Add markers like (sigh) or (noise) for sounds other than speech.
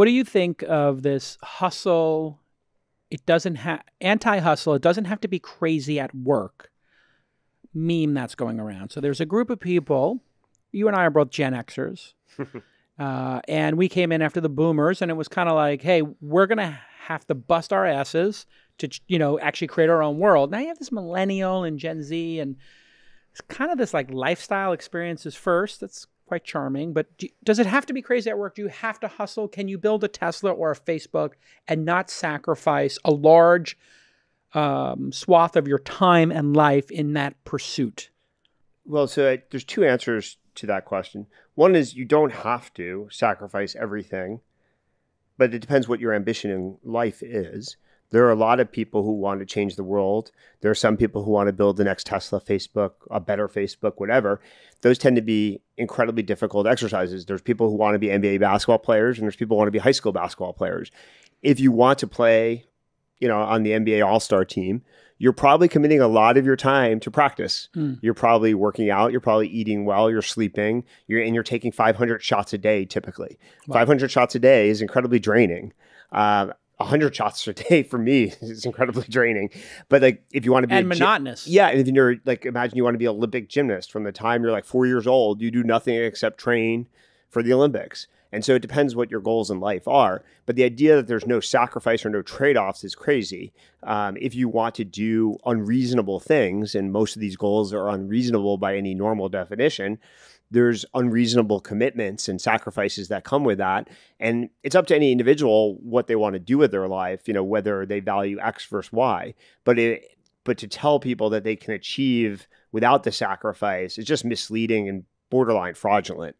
What do you think of this hustle? It doesn't have anti hustle. It doesn't have to be crazy at work meme that's going around. So there's a group of people. You and I are both Gen Xers. (laughs) uh, and we came in after the boomers, and it was kind of like, hey, we're going to have to bust our asses to, you know, actually create our own world. Now you have this millennial and Gen Z, and it's kind of this like lifestyle experiences first. That's quite charming. But do, does it have to be crazy at work? Do you have to hustle? Can you build a Tesla or a Facebook and not sacrifice a large um, swath of your time and life in that pursuit? Well, so there's two answers to that question. One is you don't have to sacrifice everything, but it depends what your ambition in life is. There are a lot of people who want to change the world. There are some people who want to build the next Tesla, Facebook, a better Facebook, whatever. Those tend to be incredibly difficult exercises. There's people who want to be NBA basketball players, and there's people who want to be high school basketball players. If you want to play you know, on the NBA All Star team, you're probably committing a lot of your time to practice. Mm. You're probably working out. You're probably eating well. You're sleeping. You're and you're taking 500 shots a day typically. Wow. 500 shots a day is incredibly draining. Uh, 100 shots a day for me (laughs) is incredibly draining. But like, if you want to be and monotonous, yeah, and if you're like, imagine you want to be an Olympic gymnast from the time you're like four years old, you do nothing except train for the Olympics. And so it depends what your goals in life are. But the idea that there's no sacrifice or no trade offs is crazy. Um, if you want to do unreasonable things, and most of these goals are unreasonable by any normal definition, there's unreasonable commitments and sacrifices that come with that. And it's up to any individual what they want to do with their life, you know, whether they value X versus Y. But it, but to tell people that they can achieve without the sacrifice is just misleading and borderline fraudulent.